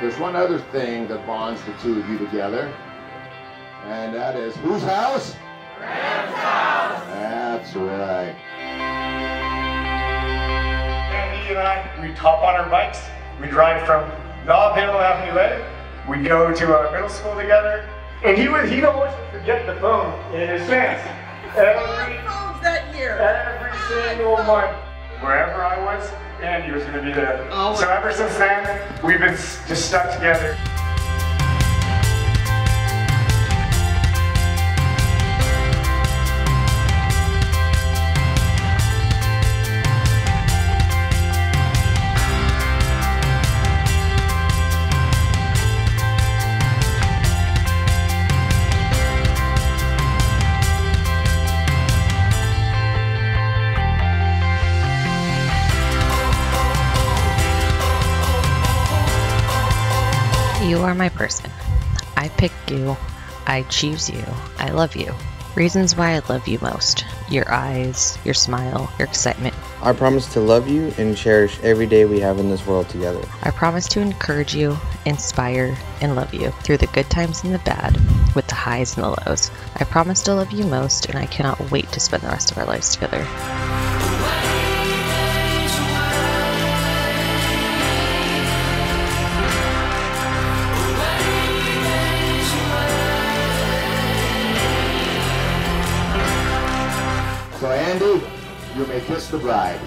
there's one other thing that bonds the two of you together, and that is whose house? Graham's house. That's right. Andy and I, we hop on our bikes, we drive from Nob Hill Avenue A, we go to our middle school together, and he would he'd always forget the phone in his pants. Every, phones that year. every single month, wherever I was, and Andy was going to be there. Oh. So ever since then, we've been just stuck together. You are my person. I pick you. I choose you. I love you. Reasons why I love you most your eyes, your smile, your excitement. I promise to love you and cherish every day we have in this world together. I promise to encourage you, inspire, and love you through the good times and the bad, with the highs and the lows. I promise to love you most, and I cannot wait to spend the rest of our lives together. Andy, you may kiss the bride.